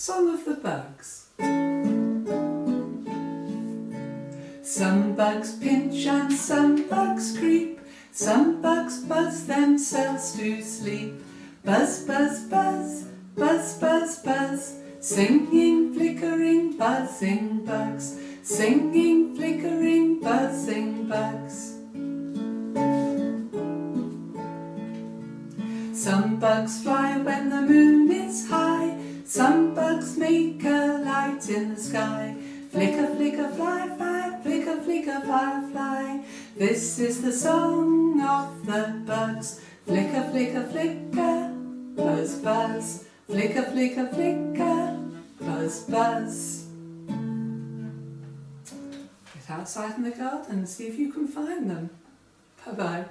Song of the Bugs. Some bugs pinch and some bugs creep, some bugs buzz themselves to sleep. Buzz, buzz, buzz, buzz, buzz, buzz, singing, flickering, buzzing bugs, singing, flickering, buzzing bugs. Some bugs fly when the moon is high, in the sky. Flicker, flicker, fly, fly, flicker, flicker, fly, fly. This is the song of the bugs. Flicker, flicker, flicker, buzz, buzz. Flicker, flicker, flicker, buzz, buzz. Get outside in the garden and see if you can find them. Bye-bye.